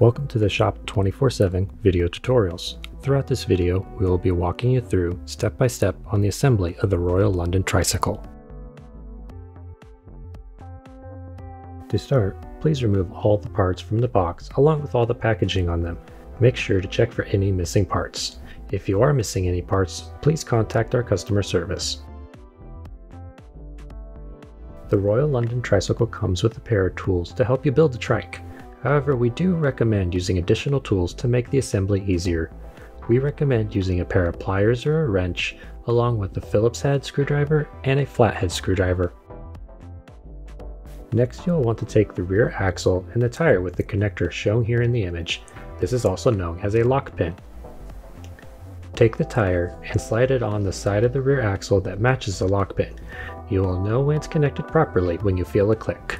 Welcome to the Shop 24-7 video tutorials. Throughout this video, we will be walking you through step by step on the assembly of the Royal London Tricycle. To start, please remove all the parts from the box along with all the packaging on them. Make sure to check for any missing parts. If you are missing any parts, please contact our customer service. The Royal London Tricycle comes with a pair of tools to help you build the trike. However, we do recommend using additional tools to make the assembly easier. We recommend using a pair of pliers or a wrench, along with a Phillips head screwdriver and a flathead screwdriver. Next, you'll want to take the rear axle and the tire with the connector shown here in the image. This is also known as a lock pin. Take the tire and slide it on the side of the rear axle that matches the lock pin. You will know when it's connected properly when you feel a click.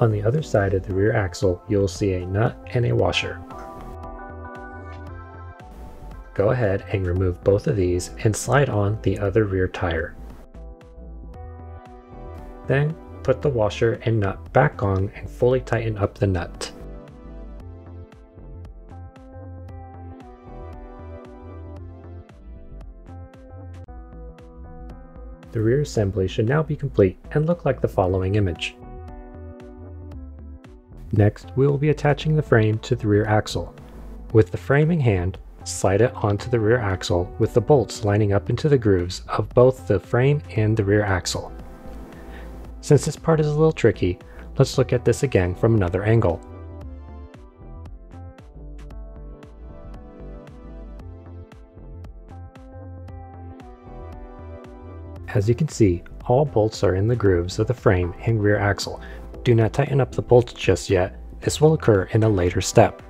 On the other side of the rear axle, you will see a nut and a washer. Go ahead and remove both of these and slide on the other rear tire. Then put the washer and nut back on and fully tighten up the nut. The rear assembly should now be complete and look like the following image. Next, we will be attaching the frame to the rear axle. With the frame in hand, slide it onto the rear axle with the bolts lining up into the grooves of both the frame and the rear axle. Since this part is a little tricky, let's look at this again from another angle. As you can see, all bolts are in the grooves of the frame and rear axle. Do not tighten up the bolts just yet, this will occur in a later step.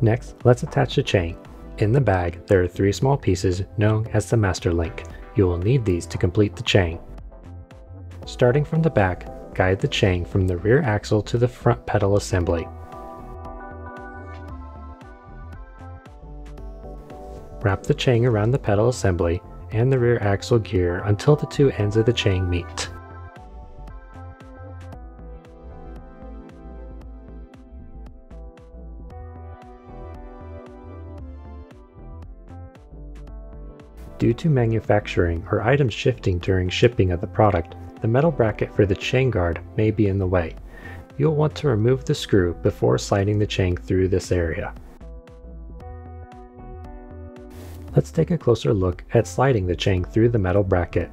Next, let's attach the chain. In the bag, there are three small pieces known as the master link. You will need these to complete the chain. Starting from the back, guide the chain from the rear axle to the front pedal assembly. Wrap the chain around the pedal assembly and the rear axle gear until the two ends of the chain meet. Due to manufacturing or items shifting during shipping of the product, the metal bracket for the chain guard may be in the way. You'll want to remove the screw before sliding the chain through this area. Let's take a closer look at sliding the chain through the metal bracket.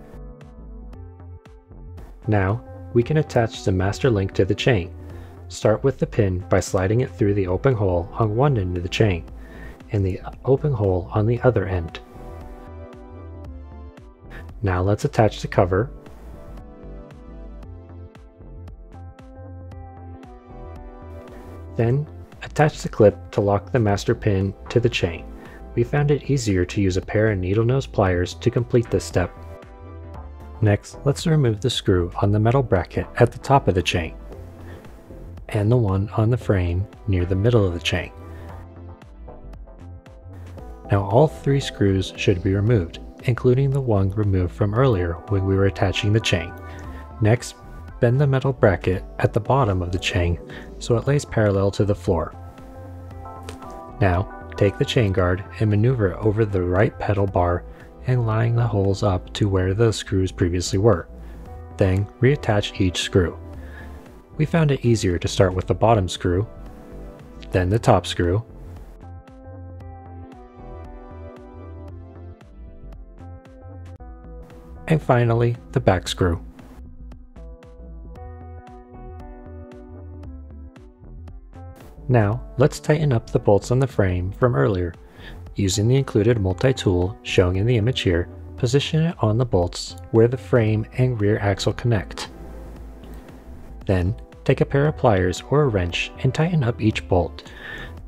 Now, we can attach the master link to the chain. Start with the pin by sliding it through the open hole on one end of the chain, and the open hole on the other end. Now let's attach the cover. Then, attach the clip to lock the master pin to the chain we found it easier to use a pair of needle nose pliers to complete this step. Next, let's remove the screw on the metal bracket at the top of the chain, and the one on the frame near the middle of the chain. Now all three screws should be removed, including the one removed from earlier when we were attaching the chain. Next, bend the metal bracket at the bottom of the chain so it lays parallel to the floor. Now, Take the chain guard and maneuver it over the right pedal bar and line the holes up to where the screws previously were. Then reattach each screw. We found it easier to start with the bottom screw, then the top screw, and finally the back screw. Now, let's tighten up the bolts on the frame from earlier. Using the included multi-tool shown in the image here, position it on the bolts where the frame and rear axle connect. Then, take a pair of pliers or a wrench and tighten up each bolt.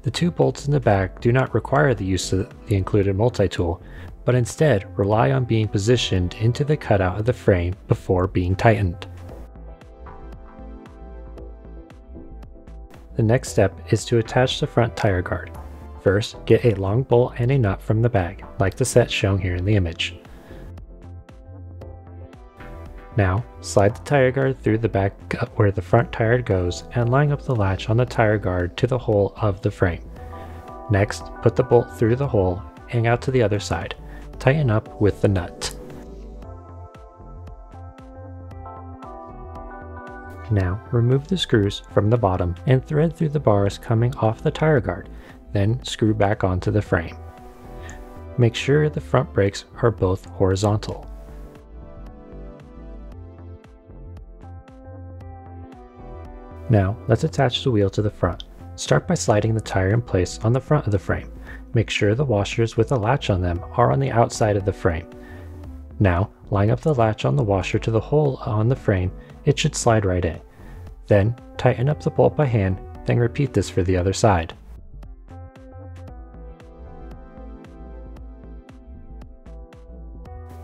The two bolts in the back do not require the use of the included multi-tool, but instead rely on being positioned into the cutout of the frame before being tightened. The next step is to attach the front tire guard. First, get a long bolt and a nut from the bag, like the set shown here in the image. Now, slide the tire guard through the back where the front tire goes and line up the latch on the tire guard to the hole of the frame. Next, put the bolt through the hole and out to the other side. Tighten up with the nut. Now, remove the screws from the bottom and thread through the bars coming off the tire guard, then screw back onto the frame. Make sure the front brakes are both horizontal. Now, let's attach the wheel to the front. Start by sliding the tire in place on the front of the frame. Make sure the washers with a latch on them are on the outside of the frame. Now, line up the latch on the washer to the hole on the frame, it should slide right in. Then, tighten up the bolt by hand, then repeat this for the other side.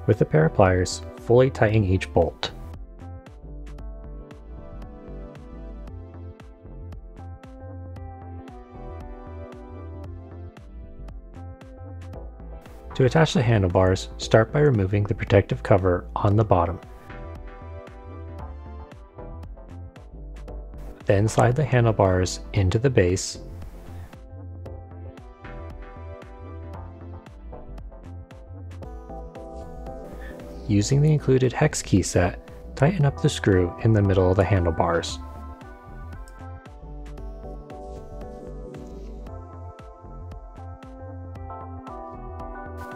With a pair of pliers, fully tighten each bolt. To attach the handlebars, start by removing the protective cover on the bottom. Then slide the handlebars into the base. Using the included hex key set, tighten up the screw in the middle of the handlebars.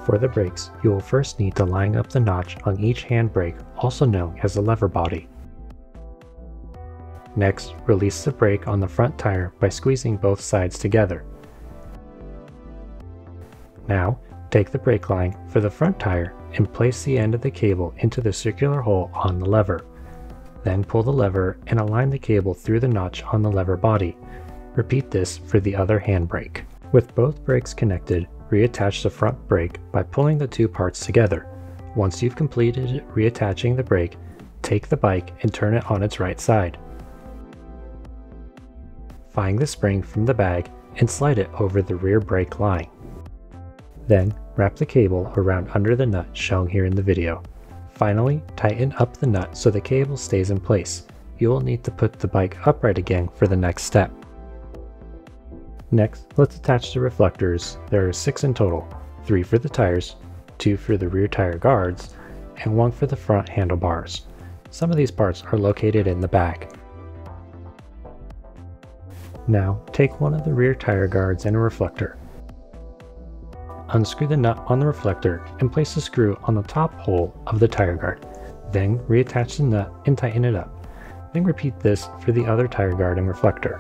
For the brakes, you will first need to line up the notch on each handbrake, also known as the lever body. Next, release the brake on the front tire by squeezing both sides together. Now, take the brake line for the front tire and place the end of the cable into the circular hole on the lever. Then pull the lever and align the cable through the notch on the lever body. Repeat this for the other handbrake. With both brakes connected, reattach the front brake by pulling the two parts together. Once you've completed reattaching the brake, take the bike and turn it on its right side. Find the spring from the bag and slide it over the rear brake line. Then, wrap the cable around under the nut shown here in the video. Finally, tighten up the nut so the cable stays in place. You will need to put the bike upright again for the next step. Next, let's attach the reflectors. There are six in total, three for the tires, two for the rear tire guards, and one for the front handlebars. Some of these parts are located in the back. Now, take one of the rear tire guards and a reflector. Unscrew the nut on the reflector and place the screw on the top hole of the tire guard. Then reattach the nut and tighten it up. Then repeat this for the other tire guard and reflector.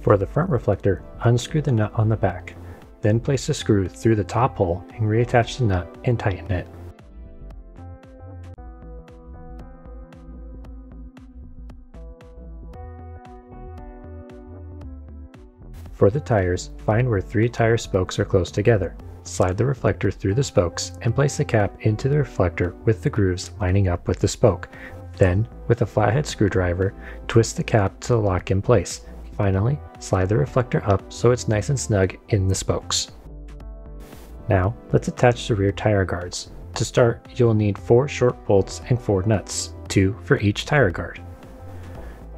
For the front reflector, unscrew the nut on the back. Then place the screw through the top hole and reattach the nut and tighten it. For the tires, find where three tire spokes are close together. Slide the reflector through the spokes and place the cap into the reflector with the grooves lining up with the spoke. Then, with a flathead screwdriver, twist the cap to lock in place. Finally, slide the reflector up so it's nice and snug in the spokes. Now, let's attach the rear tire guards. To start, you'll need 4 short bolts and 4 nuts, 2 for each tire guard.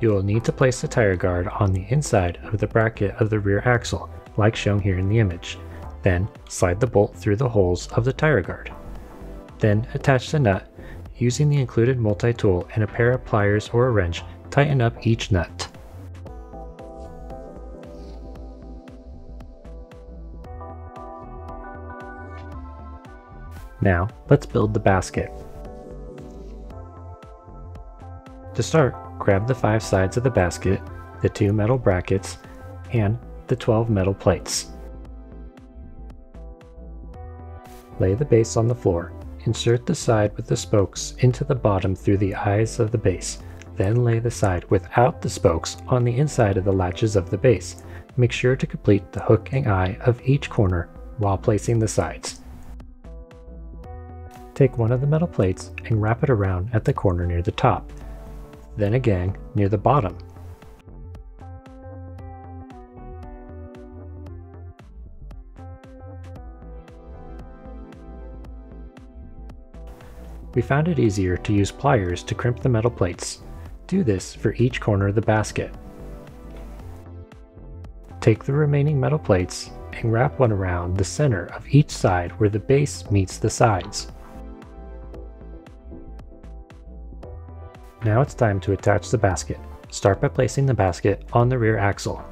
You will need to place the tire guard on the inside of the bracket of the rear axle, like shown here in the image. Then, slide the bolt through the holes of the tire guard. Then, attach the nut. Using the included multi-tool and a pair of pliers or a wrench, tighten up each nut. Now, let's build the basket. To start, grab the five sides of the basket, the two metal brackets, and the 12 metal plates. Lay the base on the floor. Insert the side with the spokes into the bottom through the eyes of the base. Then lay the side without the spokes on the inside of the latches of the base. Make sure to complete the hook and eye of each corner while placing the sides. Take one of the metal plates and wrap it around at the corner near the top, then again near the bottom. We found it easier to use pliers to crimp the metal plates. Do this for each corner of the basket. Take the remaining metal plates and wrap one around the center of each side where the base meets the sides. Now it's time to attach the basket. Start by placing the basket on the rear axle.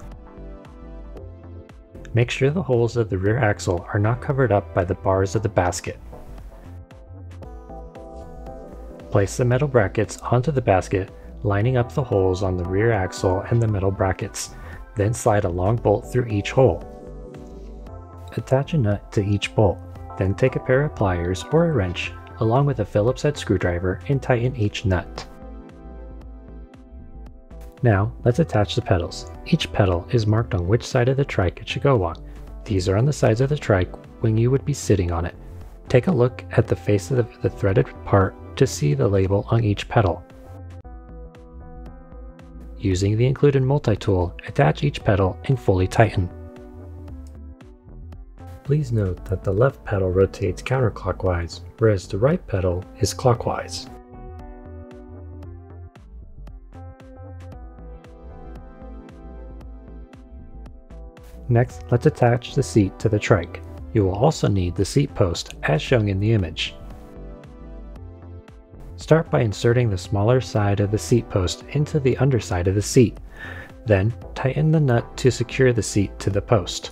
Make sure the holes of the rear axle are not covered up by the bars of the basket. Place the metal brackets onto the basket, lining up the holes on the rear axle and the metal brackets. Then slide a long bolt through each hole. Attach a nut to each bolt. Then take a pair of pliers or a wrench along with a Phillips head screwdriver and tighten each nut. Now, let's attach the pedals. Each pedal is marked on which side of the trike it should go on. These are on the sides of the trike when you would be sitting on it. Take a look at the face of the, the threaded part to see the label on each pedal. Using the included multi-tool, attach each pedal and fully tighten. Please note that the left pedal rotates counterclockwise, whereas the right pedal is clockwise. Next, let's attach the seat to the trike. You will also need the seat post as shown in the image. Start by inserting the smaller side of the seat post into the underside of the seat. Then, tighten the nut to secure the seat to the post.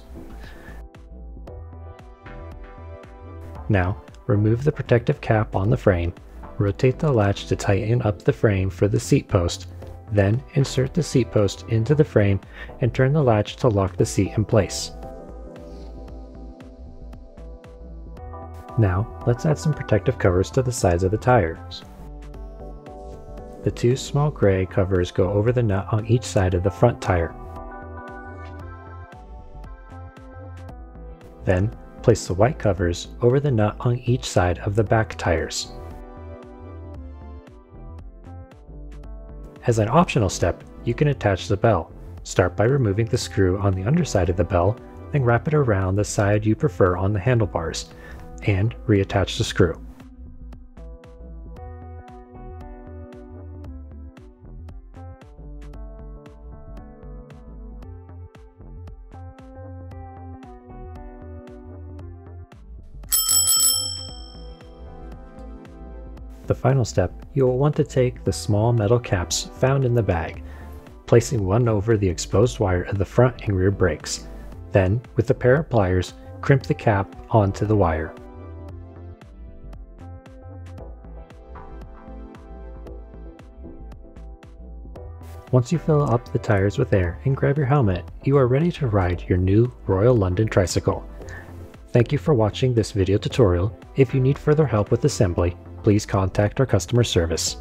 Now, remove the protective cap on the frame, rotate the latch to tighten up the frame for the seat post, then insert the seat post into the frame and turn the latch to lock the seat in place. Now, let's add some protective covers to the sides of the tires. The two small gray covers go over the nut on each side of the front tire. Then, place the white covers over the nut on each side of the back tires. As an optional step, you can attach the bell. Start by removing the screw on the underside of the bell, then wrap it around the side you prefer on the handlebars, and reattach the screw. The final step, you will want to take the small metal caps found in the bag, placing one over the exposed wire of the front and rear brakes. Then, with a pair of pliers, crimp the cap onto the wire. Once you fill up the tires with air and grab your helmet, you are ready to ride your new Royal London tricycle. Thank you for watching this video tutorial. If you need further help with assembly, please contact our customer service.